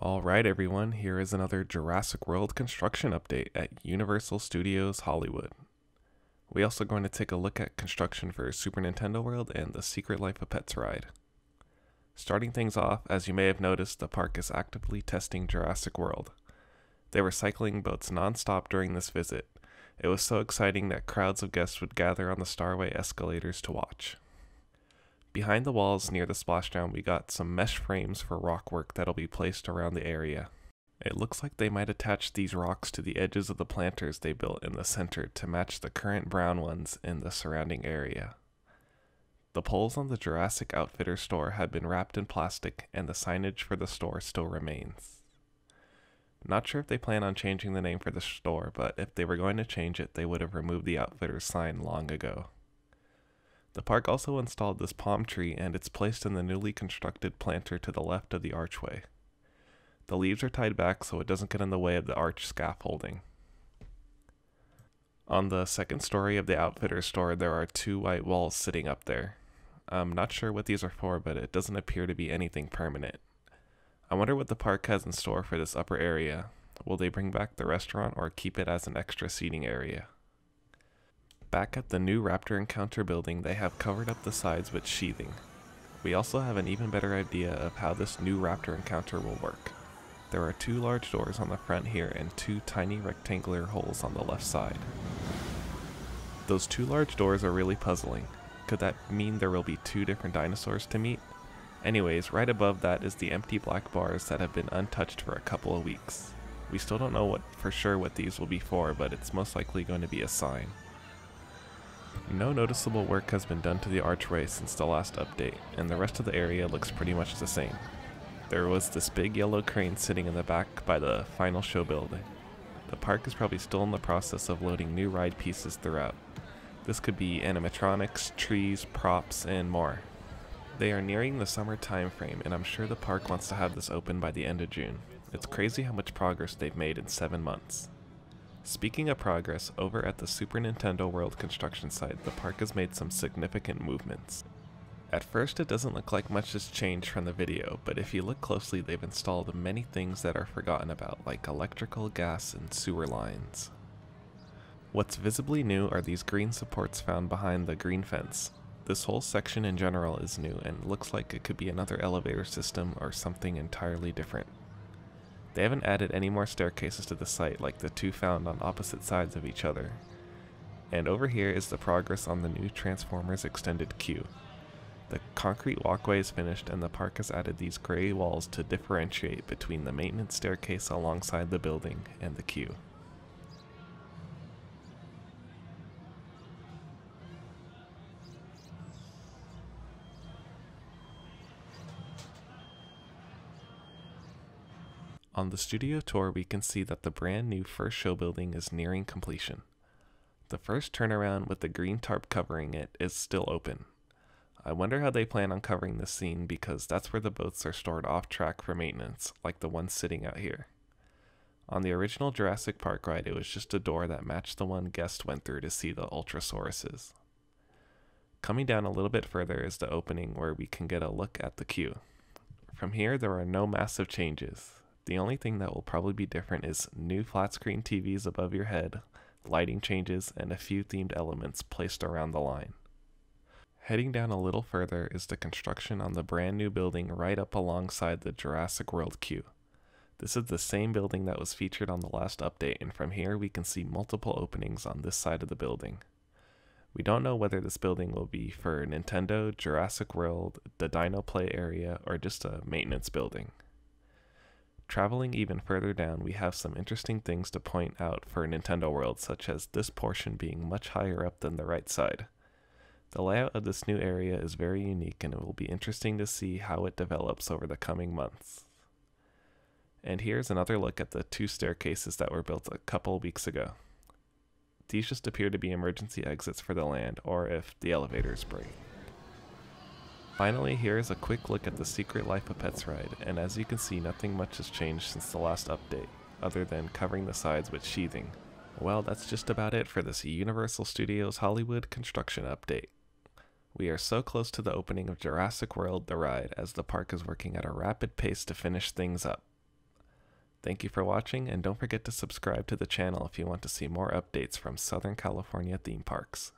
All right, everyone, here is another Jurassic World construction update at Universal Studios Hollywood. We're also going to take a look at construction for Super Nintendo World and the Secret Life of Pets ride. Starting things off, as you may have noticed, the park is actively testing Jurassic World. They were cycling boats non-stop during this visit. It was so exciting that crowds of guests would gather on the Starway escalators to watch. Behind the walls near the splashdown, we got some mesh frames for rock work that'll be placed around the area. It looks like they might attach these rocks to the edges of the planters they built in the center to match the current brown ones in the surrounding area. The poles on the Jurassic Outfitter store have been wrapped in plastic and the signage for the store still remains. Not sure if they plan on changing the name for the store, but if they were going to change it, they would have removed the Outfitter sign long ago. The park also installed this palm tree and it's placed in the newly constructed planter to the left of the archway. The leaves are tied back so it doesn't get in the way of the arch scaffolding. On the second story of the outfitter store, there are two white walls sitting up there. I'm not sure what these are for, but it doesn't appear to be anything permanent. I wonder what the park has in store for this upper area. Will they bring back the restaurant or keep it as an extra seating area? Back at the new Raptor Encounter building, they have covered up the sides with sheathing. We also have an even better idea of how this new Raptor Encounter will work. There are two large doors on the front here and two tiny rectangular holes on the left side. Those two large doors are really puzzling. Could that mean there will be two different dinosaurs to meet? Anyways, right above that is the empty black bars that have been untouched for a couple of weeks. We still don't know what for sure what these will be for, but it's most likely going to be a sign. No noticeable work has been done to the archway since the last update, and the rest of the area looks pretty much the same. There was this big yellow crane sitting in the back by the final show building. The park is probably still in the process of loading new ride pieces throughout. This could be animatronics, trees, props, and more. They are nearing the summer time frame, and I'm sure the park wants to have this open by the end of June. It's crazy how much progress they've made in 7 months. Speaking of progress, over at the Super Nintendo World construction site, the park has made some significant movements. At first it doesn't look like much has changed from the video, but if you look closely they've installed many things that are forgotten about, like electrical, gas, and sewer lines. What's visibly new are these green supports found behind the green fence. This whole section in general is new and looks like it could be another elevator system or something entirely different. They haven't added any more staircases to the site like the two found on opposite sides of each other. And over here is the progress on the new Transformers extended queue. The concrete walkway is finished and the park has added these gray walls to differentiate between the maintenance staircase alongside the building and the queue. On the studio tour, we can see that the brand new first show building is nearing completion. The first turnaround with the green tarp covering it is still open. I wonder how they plan on covering this scene because that's where the boats are stored off track for maintenance, like the one sitting out here. On the original Jurassic Park ride, it was just a door that matched the one guests went through to see the Ultrasauruses. Coming down a little bit further is the opening where we can get a look at the queue. From here, there are no massive changes. The only thing that will probably be different is new flat screen TVs above your head, lighting changes, and a few themed elements placed around the line. Heading down a little further is the construction on the brand new building right up alongside the Jurassic World queue. This is the same building that was featured on the last update, and from here we can see multiple openings on this side of the building. We don't know whether this building will be for Nintendo, Jurassic World, the Dino Play area, or just a maintenance building. Traveling even further down, we have some interesting things to point out for Nintendo World, such as this portion being much higher up than the right side. The layout of this new area is very unique and it will be interesting to see how it develops over the coming months. And here's another look at the two staircases that were built a couple weeks ago. These just appear to be emergency exits for the land, or if the elevators break. Finally, here is a quick look at the Secret Life of Pets ride, and as you can see nothing much has changed since the last update, other than covering the sides with sheathing. Well, that's just about it for this Universal Studios Hollywood construction update. We are so close to the opening of Jurassic World the ride as the park is working at a rapid pace to finish things up. Thank you for watching, and don't forget to subscribe to the channel if you want to see more updates from Southern California theme parks.